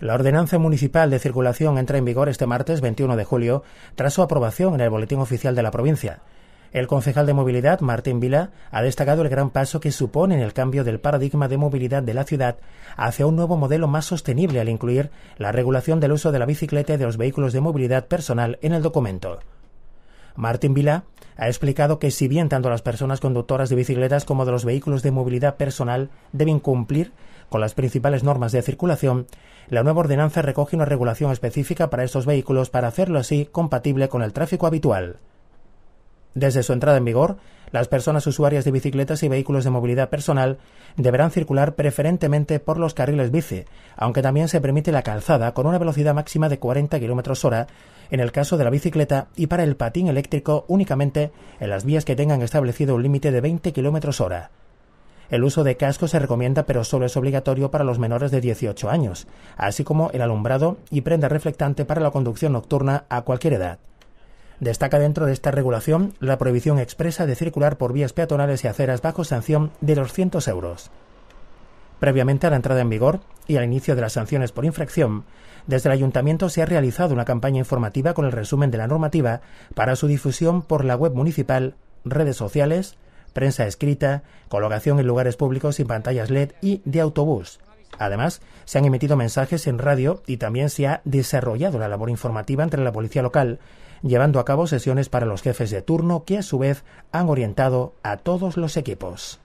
La ordenanza municipal de circulación entra en vigor este martes 21 de julio tras su aprobación en el Boletín Oficial de la provincia. El concejal de movilidad, Martín Vila, ha destacado el gran paso que supone en el cambio del paradigma de movilidad de la ciudad hacia un nuevo modelo más sostenible al incluir la regulación del uso de la bicicleta y de los vehículos de movilidad personal en el documento. Martín Vila ha explicado que si bien tanto las personas conductoras de bicicletas como de los vehículos de movilidad personal deben cumplir con las principales normas de circulación, la nueva ordenanza recoge una regulación específica para estos vehículos para hacerlo así compatible con el tráfico habitual. Desde su entrada en vigor, las personas usuarias de bicicletas y vehículos de movilidad personal deberán circular preferentemente por los carriles bici, aunque también se permite la calzada con una velocidad máxima de 40 km hora en el caso de la bicicleta y para el patín eléctrico únicamente en las vías que tengan establecido un límite de 20 km hora. El uso de casco se recomienda pero solo es obligatorio para los menores de 18 años, así como el alumbrado y prenda reflectante para la conducción nocturna a cualquier edad. Destaca dentro de esta regulación la prohibición expresa de circular por vías peatonales y aceras bajo sanción de 200 euros. Previamente a la entrada en vigor y al inicio de las sanciones por infracción, desde el ayuntamiento se ha realizado una campaña informativa con el resumen de la normativa para su difusión por la web municipal, redes sociales, prensa escrita, colocación en lugares públicos y pantallas LED y de autobús. Además, se han emitido mensajes en radio y también se ha desarrollado la labor informativa entre la policía local, llevando a cabo sesiones para los jefes de turno que a su vez han orientado a todos los equipos.